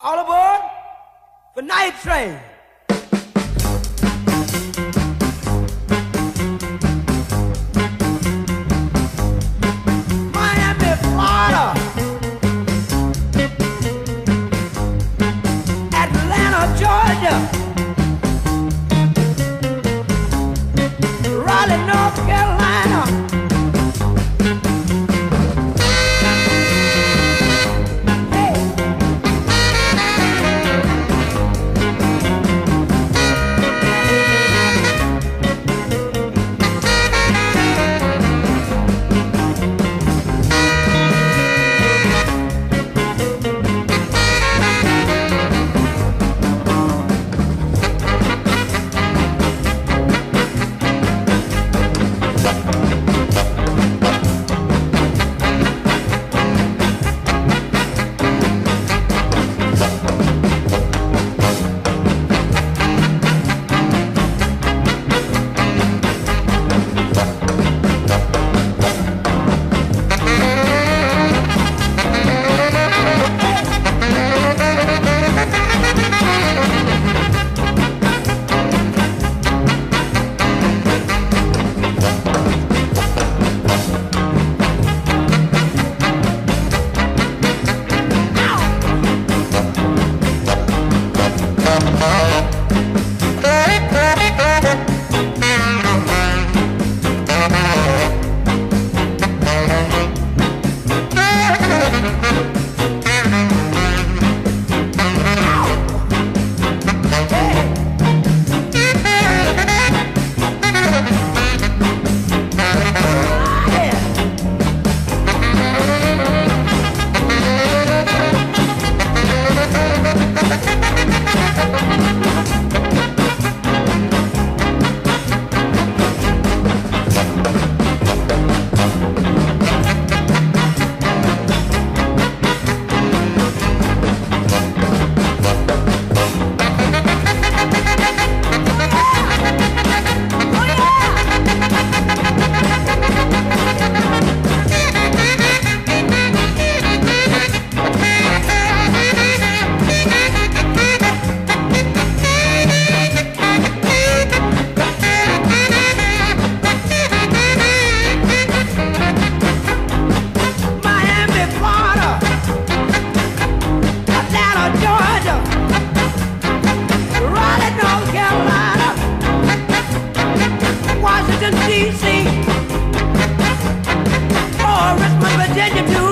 All aboard for Night Train. D.C. Or is my Virginia blue?